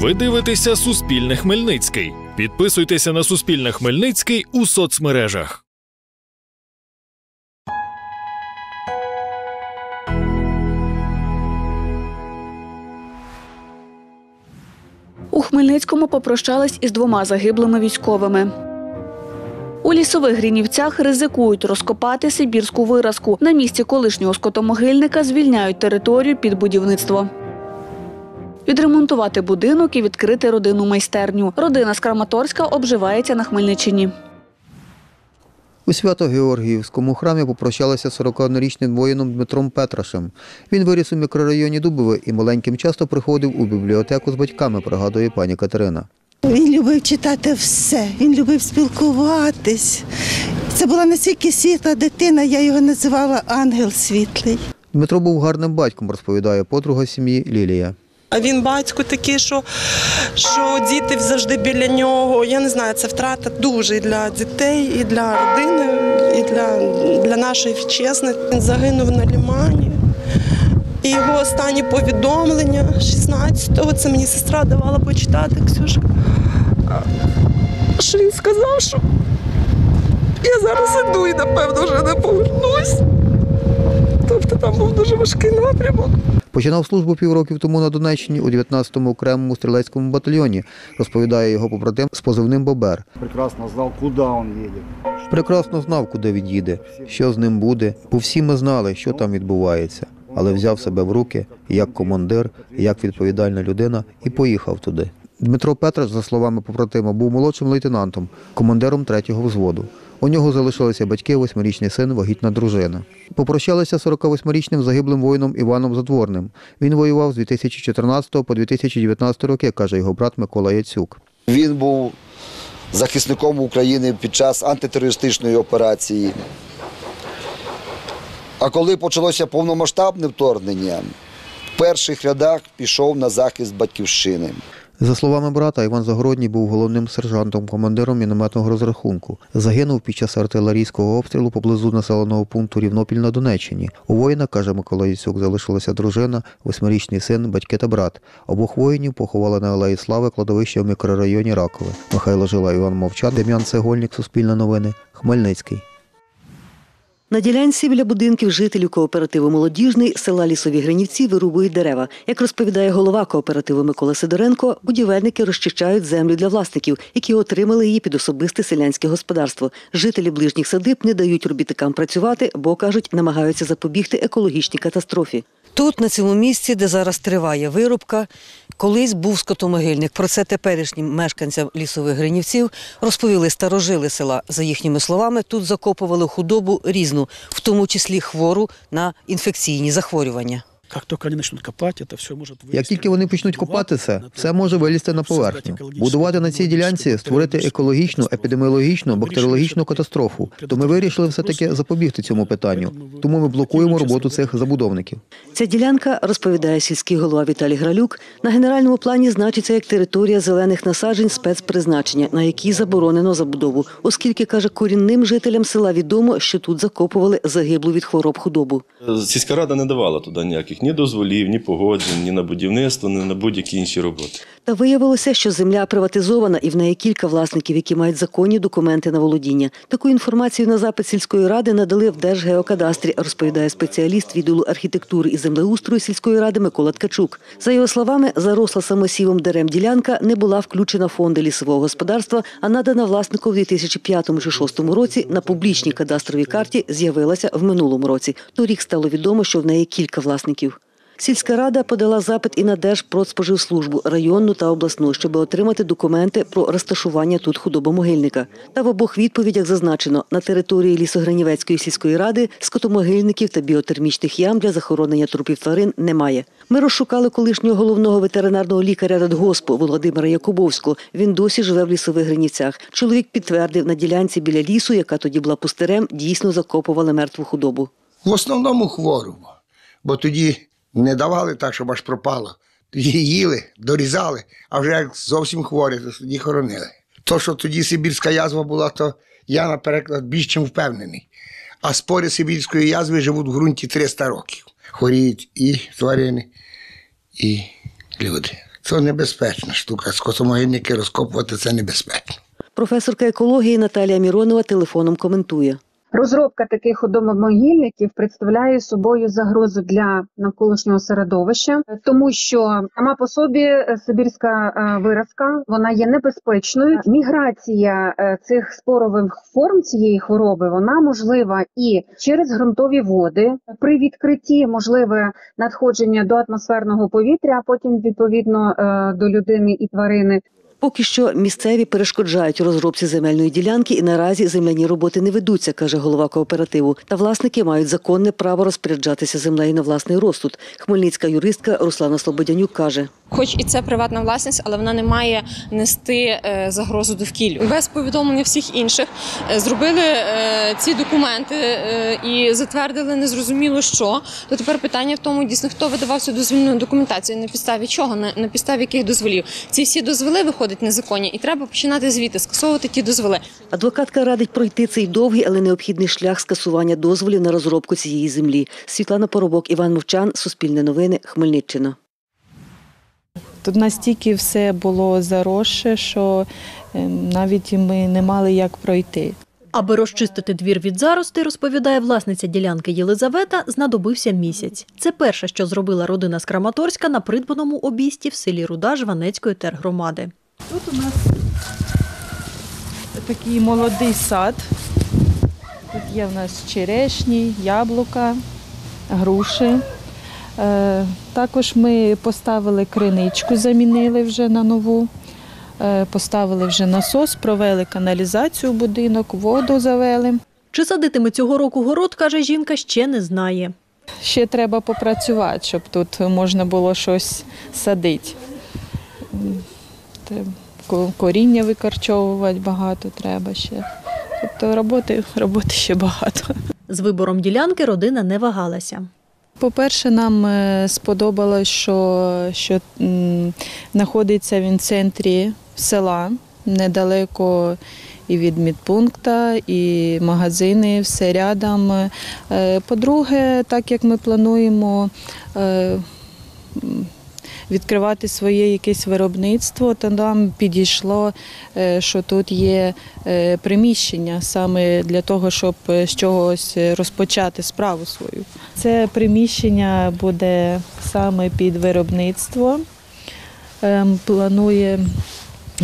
Ви дивитеся Суспільне Хмельницький. Підписуйтеся на Суспільне Хмельницький у соцмережах. У Хмельницькому попрощались із двома загиблими військовими. У лісових грінівцях ризикують розкопати сибірську виразку. На місці колишнього скотомогильника звільняють територію під будівництво. Відремонтувати будинок і відкрити родинну майстерню. Родина з Краматорська обживається на Хмельниччині. У Свято-Георгіївському храмі попрощалися 41-річним воїном Дмитром Петрашем. Він виріс у мікрорайоні Дубове і маленьким часто приходив у бібліотеку з батьками, пригадує пані Катерина. Він любив читати все, він любив спілкуватись. Це була настільки світла дитина, я його називала ангел світлий. Дмитро був гарним батьком, розповідає подруга сім'ї Лілія. А він батько такий, що, що діти завжди біля нього. Я не знаю, це втрата дуже і для дітей, і для родини, і для, для нашої вітчизни. Він загинув на лімані. І його останні повідомлення 16-го, це мені сестра давала почитати, Ксюшка. Що він сказав, що я зараз іду і напевно вже не повернусь. Тобто там був дуже важкий напрямок. Починав службу півроків тому на Донеччині у 19-му окремому стрілецькому батальйоні, розповідає його побратим з позивним Бобер. прекрасно знал, куда он едет. Прекрасно знав, куди він їде, що з ним буде, бо всі ми знали, що там відбувається. Але взяв себе в руки як командир, як відповідальна людина і поїхав туди. Дмитро Петраш, за словами побратима, був молодшим лейтенантом, командиром третього взводу. У нього залишилися батьки, восьмирічний син, вагітна дружина. Попрощалися 48-річним загиблим воїном Іваном Задворним. Він воював з 2014 по 2019 роки, каже його брат Микола Яцюк. Він був захисником України під час антитерористичної операції. А коли почалося повномасштабне вторгнення, в перших рядах пішов на захист батьківщини. За словами брата, Іван Загородній був головним сержантом, командиром мінометного розрахунку. Загинув під час артилерійського обстрілу поблизу населеного пункту Рівнопіль на Донеччині. У воїна, каже Микола Яцюк, залишилася дружина, восьмирічний син, батьки та брат. Обох воїнів поховали на Алеї Слави кладовище в мікрорайоні Ракове. Михайло Жила, Іван Мовчан, Дем'ян Цегольник, Суспільне новини, Хмельницький. На ділянці біля будинків жителів кооперативу Молодіжний села Лісові Гринівці вирубують дерева. Як розповідає голова кооперативу Микола Сидоренко, будівельники розчищають землю для власників, які отримали її під особисте селянське господарство. Жителі ближніх садиб не дають робітникам працювати, бо кажуть, намагаються запобігти екологічній катастрофі. Тут, на цьому місці, де зараз триває вирубка, колись був скотомогильник. Про це теперішнім мешканцям лісових гринівців розповіли старожили села. За їхніми словами, тут закопували худобу різну, в тому числі хвору на інфекційні захворювання. Как только они начнут копать, это все может Як тільки вони почнуть копати це, все може вилізти на поверхню. Будувати на цій ділянці, створити екологічну, епідеміологічну, бактеріологічну катастрофу. То ми вирішили все-таки запобігти цьому питанню. Тому ми блокуємо роботу цих забудовників. Ця ділянка, розповідає сільський голова Віталій Гралюк, на генеральному плані значиться як територія зелених насаджень спецпризначення, на якій заборонено забудову, оскільки, каже, корінним жителям села відомо, що тут закопували загиблу від хвороб худобу. Сільська рада не давала туди ніяких ні дозволів, ні погоджень, ні на будівництво, ні на будь-які інші роботи. Та виявилося, що земля приватизована і в неї кілька власників, які мають законні документи на володіння. Таку інформацію на запит сільської ради надали в Держгеокадастрі, розповідає спеціаліст відділу архітектури і землеустрою сільської ради Микола Ткачук. За його словами, заросла самосівом дерев ділянка не була включена в фонди лісового господарства, а надана власнику в 2005 чи 2006 році на публічній кадастровій карті з'явилася в минулому році. Торік стало відомо, що в неї кілька власників. Сільська рада подала запит і на Держпродспоживслужбу районну та обласну, щоб отримати документи про розташування тут худобомогильника. Та в обох відповідях зазначено, на території Лісогранівецької сільської ради скотомогильників та біотермічних ям для захоронення трупів тварин немає. Ми розшукали колишнього головного ветеринарного лікаря Радгоспу Володимира Якубовського. Він досі живе в лісових гриніцях. Чоловік підтвердив, на ділянці біля лісу, яка тоді була пустирем, дійсно закопували мертву худобу. В основному хворому, бо тоді не давали так, щоб аж пропало. Тоді їли, дорізали, а вже як зовсім хворі, то тоді хоронили. То, що тоді сибірська язва була, то я, наприклад, більш чим впевнений. А спори сибірської язви живуть в ґрунті 300 років. Хворіють і тварини, і люди. Це небезпечна штука. Скотомогильники розкопувати це небезпечно. Професорка екології Наталія Міронова телефоном коментує. Розробка таких домомогильників представляє собою загрозу для навколишнього середовища, тому що сама по собі е, сибірська е, виразка вона є небезпечною. Міграція е, цих спорових форм цієї хвороби вона можлива і через ґрунтові води при відкритті можливе надходження до атмосферного повітря, а потім відповідно до людини і тварини. Поки що місцеві перешкоджають розробці земельної ділянки і наразі земляні роботи не ведуться, каже голова кооперативу. Та власники мають законне право розпоряджатися землею на власний розсуд. Хмельницька юристка Руслана Слободянюк каже. Хоч і це приватна власність, але вона не має нести е, загрозу довкіллю. Без повідомлення всіх інших е, зробили е, ці документи і затвердили незрозуміло що. То тепер питання в тому, дійсно, хто видавав цю дозвільну документацію, на підставі чого, на підставі яких дозволів. Ці всі дозволи виходять незаконні, і треба починати звідти, скасовувати ті дозволи. Адвокатка радить пройти цей довгий, але необхідний шлях скасування дозволів на розробку цієї землі. Світлана Поробок, Іван Мовчан, Суспільне новини, Хмельниччина. Тут настільки все було заросше, що ем, навіть ми не мали як пройти. Аби розчистити двір від зарости, розповідає власниця ділянки Єлизавета, знадобився місяць. Це перше, що зробила родина з Краматорська на придбаному обійсті в селі Руда Жванецької тергромади. Тут у нас такий молодий сад. Тут є в нас черешні, яблука, груші. Е, Також ми поставили криничку, замінили вже на нову. Е, Поставили вже насос, провели каналізацію в будинок, воду завели. Чи садитиме цього року город, каже жінка, ще не знає. Ще треба попрацювати, щоб тут можна було щось садити. М, Коріння викорчовувати багато треба ще. Тобто роботи, роботи ще багато. З вибором ділянки родина не вагалася. По-перше, нам е, сподобалось, що, що знаходиться він в центрі села, недалеко і від медпункта, і магазини, все рядом. Е, По-друге, так як ми плануємо е, відкривати своє якесь виробництво, то нам підійшло, е, що тут є е, приміщення саме для того, щоб е, з чогось розпочати справу свою. Це приміщення буде саме під виробництво. Ем, Планує,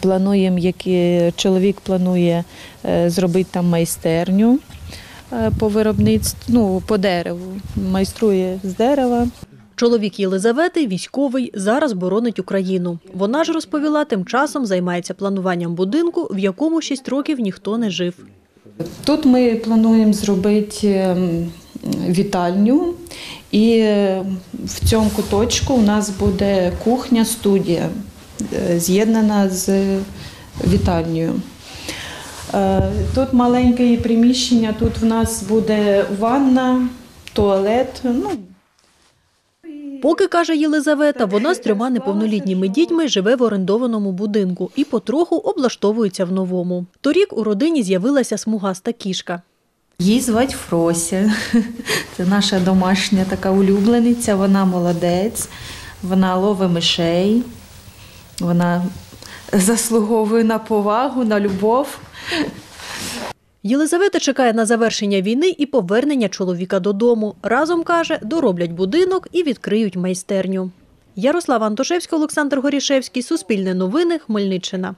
плануємо, які чоловік планує зробити там майстерню по виробництву, ну, по дереву. Майструє з дерева. Чоловік Єлизавети військовий, зараз боронить Україну. Вона ж розповіла, тим часом займається плануванням будинку, в якому 6 років ніхто не жив. Тут ми плануємо зробити ем, вітальню, і е, в цьому куточку у нас буде кухня-студія, е, з'єднана з вітальнею. Е, Тут маленьке приміщення, тут в нас буде ванна, туалет. Ну, Поки, каже Єлизавета, вона з трьома неповнолітніми дітьми живе в орендованому будинку і потроху облаштовується в новому. Торік у родині з'явилася смугаста кішка. Її звати Фрося. Це наша домашня така улюблениця. Вона молодець, вона ловить мишей, вона заслуговує на повагу, на любов. Єлизавета чекає на завершення війни і повернення чоловіка додому. Разом, каже, дороблять будинок і відкриють майстерню. Ярослава Антошевська, Олександр Горішевський, Суспільне новини, Хмельниччина.